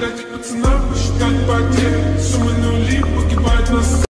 ради пацана